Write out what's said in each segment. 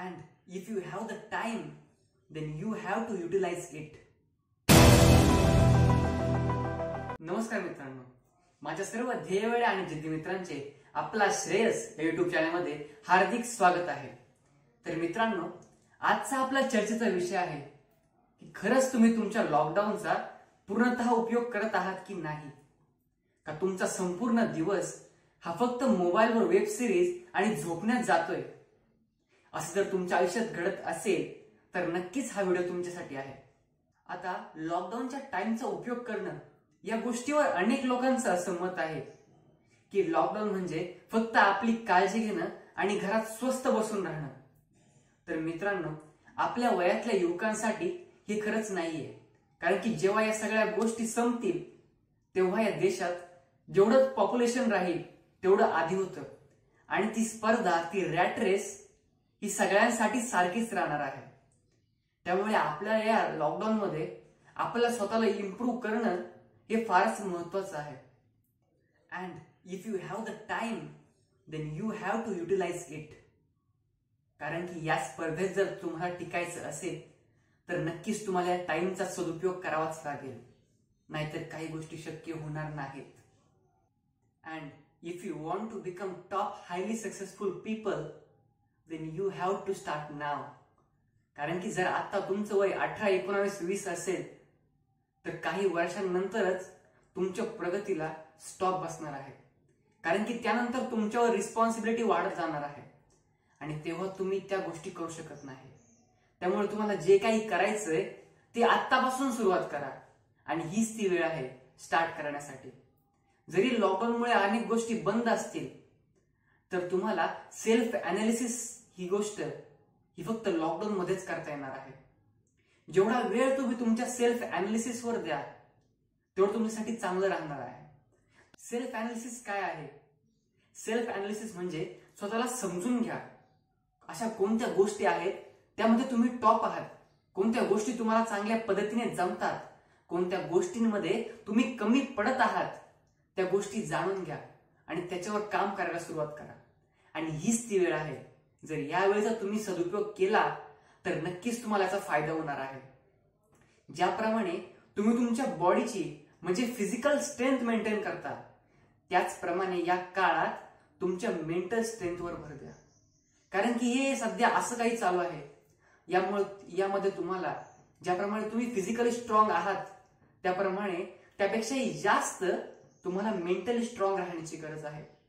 And if you have the time, then you have to utilize it. नमस्कार मित्रांनो. माझ्या सर्व ध्येयवेळे आणि जिद्दी मित्रांचे आपला श्रेयस या युट्यूब चॅनलमध्ये हार्दिक स्वागत आहे. तर मित्रांनो आजचा आपला चर्चेचा विषय आहे की खरंच तुम्ही तुमच्या लॉकडाऊनचा पूर्णतः उपयोग करत आहात की नाही? का तुमचा संपूर्ण दिवस हा फक्त मोबाईलवर वेब सिरीज आणि झोपण्यात जातोय? असं जर तुमच्या आयुष्यात घडत असेल तर नक्कीच हा व्हिडिओ तुमच्यासाठी आहे. आता लॉकडाऊनच्या टाइमचा उपयोग करणं या गोष्टीवर अनेक लोकांचं असं मत आहे की लॉकडाऊन म्हणजे फक्त आपली काळजी घेणं आणि घरात स्वस्त बसून राहणं. तर मित्रांनो आपल्या वयातल्या युवकांसाठी हे खरंच नाहीये. कारण की जेव्हा या सगळ्या गोष्टी संपतील तेव्हा या देशात जेवढं पॉप्युलेशन राहील तेवढं आधी होतं. आणि ती स्पर्धा ती रॅट रेस ही सगळ्यांसाठी सारखीच राहणार आहे. त्यामुळे आपल्या या लॉकडाऊन मध्ये आपल्याला स्वतःला इम्प्रूव्ह करणं हे फारच महत्वाचं आहे. And if you have the time then you have to utilise it कारण की या स्पर्धेत जर तुम्हाला टिकायचं असेल तर नक्कीच तुम्हाला या टाइमचा सदुपयोग करावाच लागेल. नाहीतर काही गोष्टी शक्य होणार नाहीत. And if you want to become top highly successful people then you have to start now कारण की जर आता तुमचं वय अठरा एकोणावीस वीस असेल तर काही वर्षांनंतरच तुमच्या प्रगतीला स्टॉप बसणार आहे. कारण की त्यानंतर तुमच्यावर रिस्पॉन्सिबिलिटी वाढत जाणार आहे. आणि तेव्हा तुम्ही त्या गोष्टी करू शकत नाही. त्यामुळे तुम्हाला जे काही करायचंय ते आत्तापासून सुरुवात करा. आणि हीच ती वेळ आहे स्टार्ट करण्यासाठी. जरी लॉकडाऊनमुळे अनेक गोष्टी बंद असतील तर तुम्हाला सेल्फ अनालिसिस ही गोष्ट ही फक्त लॉकडाऊन मध्येच करता येणार आहे. जेवढा वेळ तुम्ही तुमच्या सेल्फ अनालिसिसवर द्या तेवढं तुमच्यासाठी चांगलं राहणार आहे. सेल्फ अनालिसिस काय आहे? सेल्फ अनालिसिस म्हणजे स्वतःला समजून घ्या. अशा कोणत्या गोष्टी आहेत त्यामध्ये तुम्ही टॉप आहात. कोणत्या गोष्टी तुम्हाला चांगल्या पद्धतीने जमतात कोणत्या गोष्टींमध्ये तुम्ही कमी पडत आहात त्या गोष्टी जाणून घ्या आणि त्याच्यावर काम करायला सुरुवात करा. आणि हीच ती वेळ आहे. जर या वेळेचा तुम्ही सदुपयोग केला तर नक्कीच तुम्हाला याचा फायदा होणार आहे. ज्याप्रमाणे तुम्ही तुमच्या बॉडीची म्हणजे फिजिकल स्ट्रेंथ मेंटेन करता त्याचप्रमाणे या काळात तुमच्या मेंटल स्ट्रेंथवर भर द्या. कारण की हे सध्या असं काही चालू आहे. यामुळे यामध्ये तुम्हाला ज्याप्रमाणे तुम्ही फिजिकली स्ट्रॉंग आहात त्याप्रमाणे त्यापेक्षाही जास्त तुम्हाला मेंटली स्ट्रॉंग राहण्याची गरज आहे.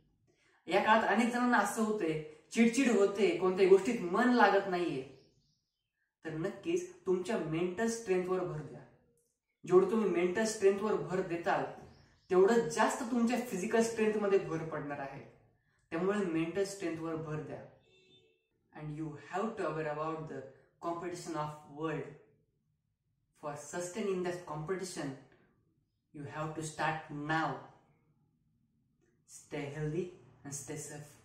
या काळात अनेक जणांना असं होतंय चिडचिड होते कोणत्याही गोष्टीत मन लागत नाहीये. तर नक्कीच तुमच्या मेंटल स्ट्रेंथवर भर द्या. जेवढं तुम्ही मेंटल स्ट्रेंथवर भर देताल तेवढं जास्त तुमच्या फिजिकल स्ट्रेंथमध्ये भर पडणार आहे. त्यामुळे मेंटल स्ट्रेंथवर भर द्या. And you have to aware about the competition of world for sustaining that competition you have to start now stay healthy and stay safe.